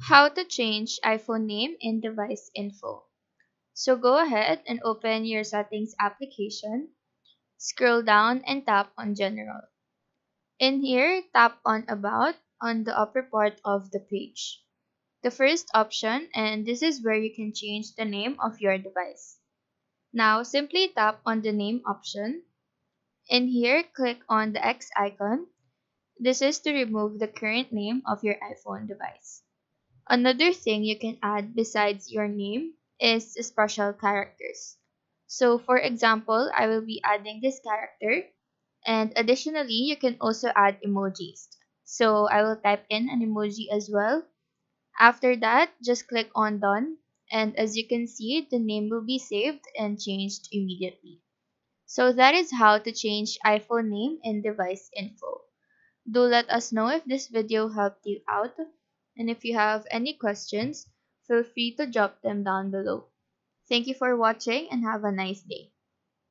How to change iPhone name in device info. So go ahead and open your settings application. Scroll down and tap on general. In here, tap on about on the upper part of the page. The first option and this is where you can change the name of your device. Now simply tap on the name option. In here, click on the X icon. This is to remove the current name of your iPhone device. Another thing you can add besides your name is special characters. So for example, I will be adding this character and additionally, you can also add emojis. So I will type in an emoji as well. After that, just click on done and as you can see, the name will be saved and changed immediately. So that is how to change iPhone name in device info. Do let us know if this video helped you out and if you have any questions, feel free to drop them down below. Thank you for watching and have a nice day.